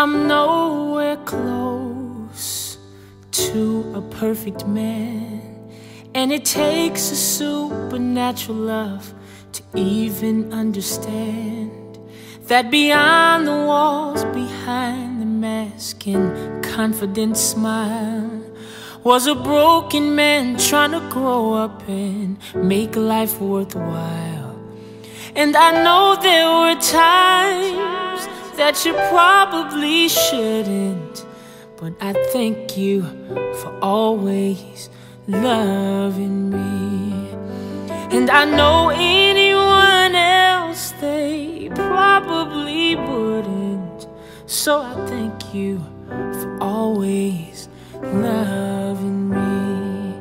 I'm nowhere close to a perfect man. And it takes a supernatural love to even understand that beyond the walls, behind the mask and confident smile, was a broken man trying to grow up and make life worthwhile. And I know there were times that you probably shouldn't, but I thank you for always loving me. And I know anyone else they probably wouldn't. So I thank you for always loving me.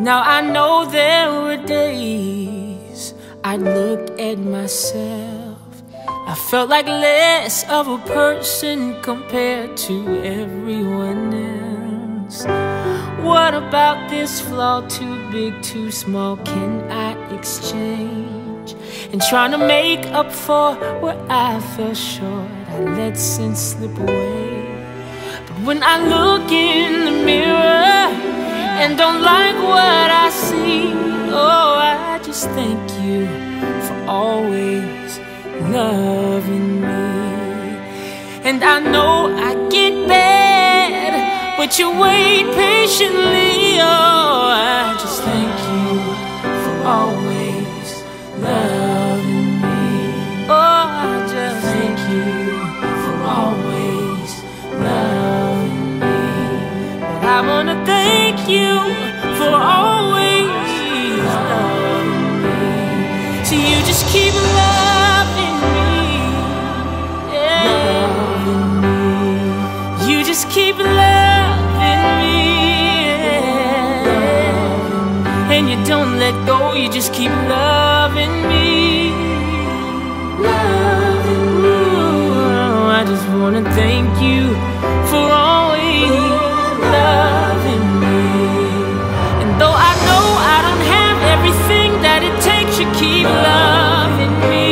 Now I know there were days I'd look at myself. I felt like less of a person compared to everyone else. What about this flaw? Too big, too small? Can I exchange? And trying to make up for where I fell short, I let sin slip away. But when I look in the mirror and don't like what I see, oh, I just thank you for always loving me. And I know I get bad, but you wait patiently. Just keep loving me. Yeah. And you don't let go, you just keep loving me. Loving me. Oh, I just wanna thank you for always loving me. And though I know I don't have everything that it takes, you keep loving me.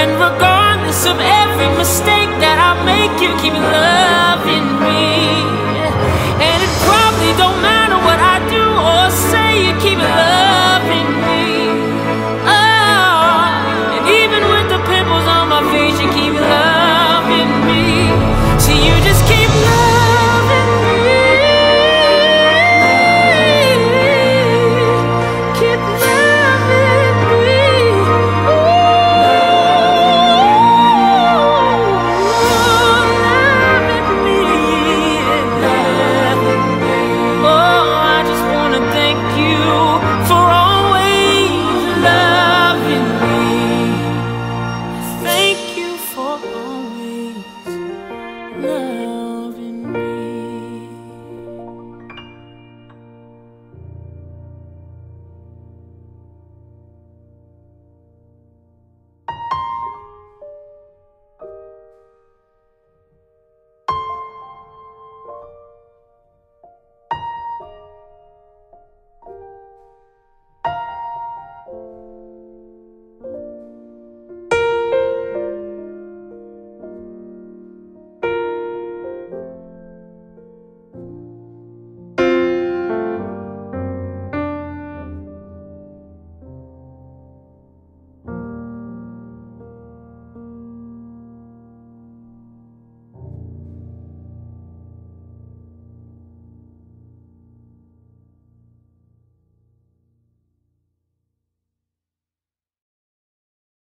And regardless of every mistake that I make, you keep loving